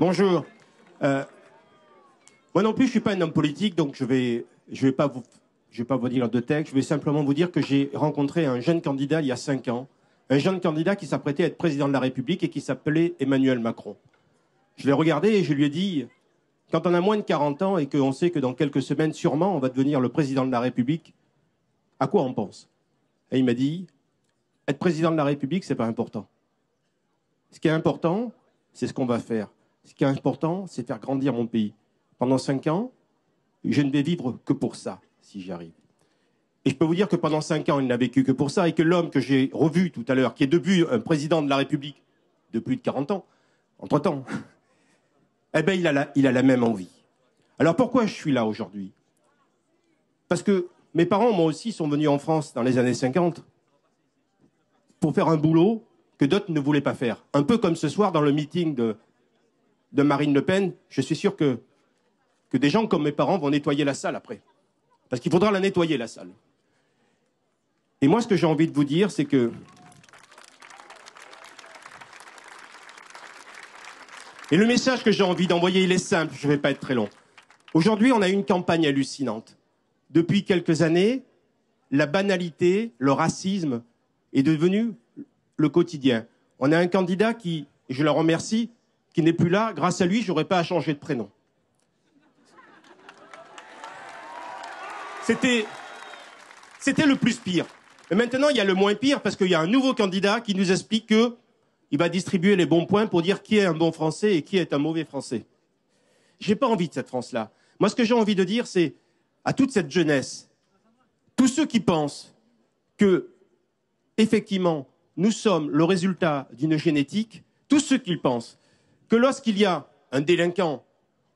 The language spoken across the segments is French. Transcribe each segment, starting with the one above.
Bonjour. Euh, moi non plus, je suis pas un homme politique, donc je vais, vais pas vous, vais pas vous dire de texte. Je vais simplement vous dire que j'ai rencontré un jeune candidat il y a cinq ans, un jeune candidat qui s'apprêtait à être président de la République et qui s'appelait Emmanuel Macron. Je l'ai regardé et je lui ai dit, quand on a moins de 40 ans et qu'on sait que dans quelques semaines, sûrement, on va devenir le président de la République, à quoi on pense? Et il m'a dit, être président de la République, c'est pas important. Ce qui est important, c'est ce qu'on va faire. Ce qui est important, c'est faire grandir mon pays. Pendant cinq ans, je ne vais vivre que pour ça, si j'y arrive. Et je peux vous dire que pendant cinq ans, il n'a vécu que pour ça, et que l'homme que j'ai revu tout à l'heure, qui est devenu un président de la République de plus de 40 ans, entre-temps, eh bien, il a, la, il a la même envie. Alors pourquoi je suis là aujourd'hui? Parce que mes parents, moi aussi, sont venus en France dans les années 50 pour faire un boulot que d'autres ne voulaient pas faire. Un peu comme ce soir dans le meeting de, de Marine Le Pen, je suis sûr que, des gens comme mes parents vont nettoyer la salle après. Parce qu'il faudra la nettoyer, la salle. Et moi, ce que j'ai envie de vous dire, c'est que Et le message que j'ai envie d'envoyer, il est simple, je ne vais pas être très long. Aujourd'hui, on a une campagne hallucinante. Depuis quelques années, la banalité, le racisme est devenu le quotidien. On a un candidat qui, je le remercie, qui n'est plus là. Grâce à lui, je n'aurais pas à changer de prénom. C'était, le plus pire. Et maintenant, il y a le moins pire parce qu'il y a un nouveau candidat qui nous explique que il va distribuer les bons points pour dire qui est un bon Français et qui est un mauvais Français. J'ai pas envie de cette France-là. Moi, ce que j'ai envie de dire, c'est à toute cette jeunesse, tous ceux qui pensent que, effectivement, nous sommes le résultat d'une génétique, tous ceux qui pensent que lorsqu'il y a un délinquant,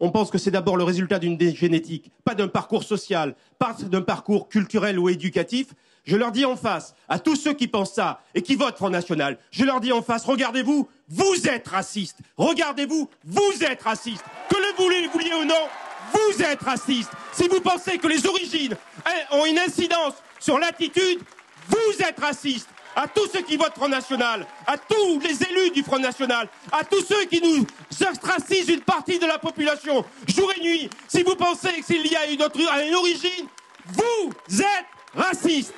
on pense que c'est d'abord le résultat d'une génétique, pas d'un parcours social, pas d'un parcours culturel ou éducatif. Je leur dis en face, à tous ceux qui pensent ça et qui votent Front National, je leur dis en face, regardez-vous, vous êtes racistes. Regardez-vous, vous êtes racistes. Que le vouliez, vouliez ou non, vous êtes racistes. Si vous pensez que les origines hein, ont une incidence sur l'attitude, vous êtes racistes à tous ceux qui votent Front National, à tous les élus du Front National, à tous ceux qui nous ostracisent une partie de la population, jour et nuit, si vous pensez que s'il y a une, autre, une origine, vous êtes racistes.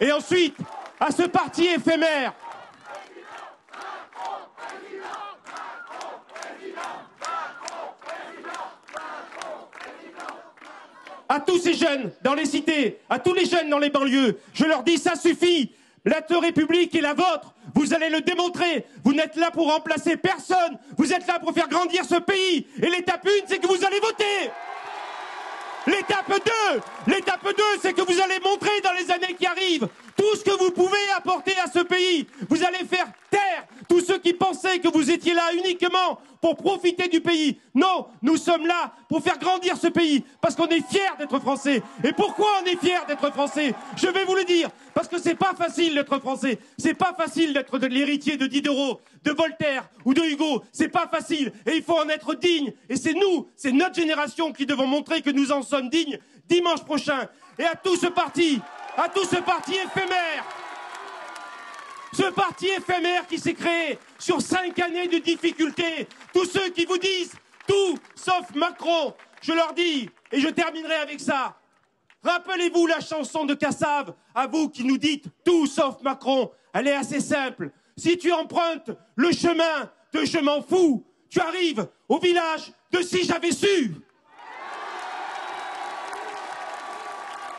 Et ensuite, à ce parti éphémère à tous ces jeunes dans les cités, à tous les jeunes dans les banlieues. Je leur dis, ça suffit. La République est la vôtre. Vous allez le démontrer. Vous n'êtes là pour remplacer personne. Vous êtes là pour faire grandir ce pays. Et l'étape 1, c'est que vous allez voter. L'étape 2, l'étape 2, c'est que vous allez montrer dans les années qui arrivent tout ce que vous pouvez apporter à ce pays. Vous allez faire qui pensaient que vous étiez là uniquement pour profiter du pays. Non, nous sommes là pour faire grandir ce pays parce qu'on est fiers d'être français. Et pourquoi on est fiers d'être français? Je vais vous le dire parce que c'est pas facile d'être français. C'est pas facile d'être l'héritier de Diderot, de Voltaire ou de Hugo. C'est pas facile et il faut en être digne. Et c'est nous, c'est notre génération qui devons montrer que nous en sommes dignes dimanche prochain. Et à tout ce parti, à tout ce parti éphémère. Ce parti éphémère qui s'est créé sur cinq années de difficultés. Tous ceux qui vous disent tout sauf Macron, je leur dis, et je terminerai avec ça. Rappelez-vous la chanson de Cassave, à vous qui nous dites tout sauf Macron. Elle est assez simple. Si tu empruntes le chemin de je m'en fous, tu arrives au village de si j'avais su.